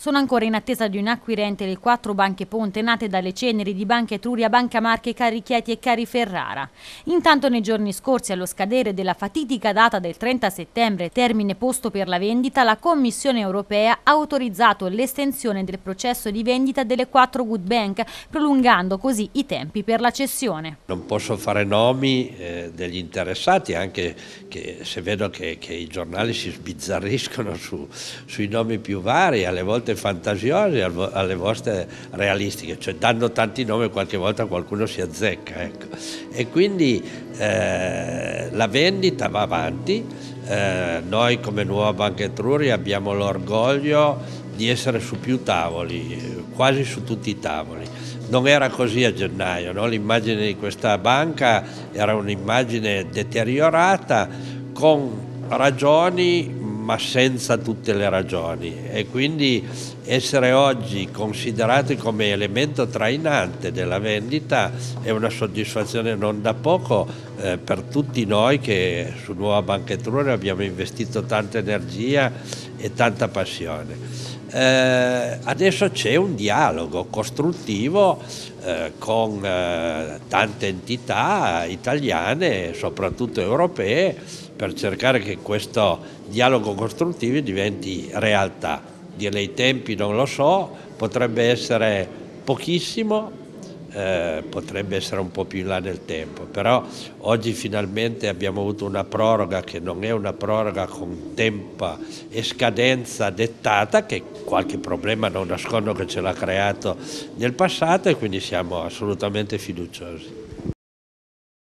Sono ancora in attesa di un acquirente le quattro banche ponte nate dalle ceneri di Banca Etruria, Banca Marche, Cari Chieti e Cari Ferrara. Intanto nei giorni scorsi, allo scadere della fatidica data del 30 settembre, termine posto per la vendita, la Commissione europea ha autorizzato l'estensione del processo di vendita delle quattro Good Bank, prolungando così i tempi per la cessione. Non posso fare nomi eh, degli interessati, anche che se vedo che, che i giornali si sbizzarriscono su, sui nomi più vari, alle volte volte fantasiose, alle volte realistiche, cioè danno tanti nomi qualche volta qualcuno si azzecca. Ecco. E quindi eh, la vendita va avanti, eh, noi come Nuova Banca Etruria abbiamo l'orgoglio di essere su più tavoli, quasi su tutti i tavoli. Non era così a gennaio, no? l'immagine di questa banca era un'immagine deteriorata con ragioni ma senza tutte le ragioni e quindi essere oggi considerati come elemento trainante della vendita è una soddisfazione non da poco eh, per tutti noi che su Nuova Banca Etruria abbiamo investito tanta energia e tanta passione. Eh, adesso c'è un dialogo costruttivo eh, con eh, tante entità italiane, soprattutto europee, per cercare che questo dialogo costruttivo diventi realtà. Dire i tempi non lo so, potrebbe essere pochissimo, eh, potrebbe essere un po' più in là nel tempo, però oggi finalmente abbiamo avuto una proroga che non è una proroga con tempo e scadenza dettata, che qualche problema non nascondo che ce l'ha creato nel passato e quindi siamo assolutamente fiduciosi.